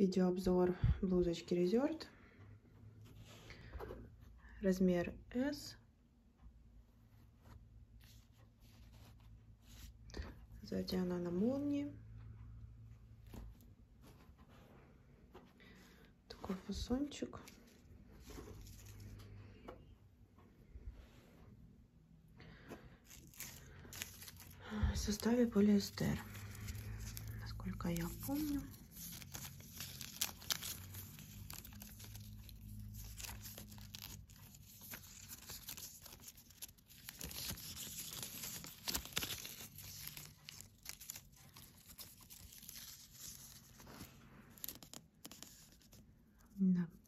Видеообзор блузочки Resort. Размер S. Сзади она на молнии. Такой фасончик. В составе полиэстер, насколько я помню. повинна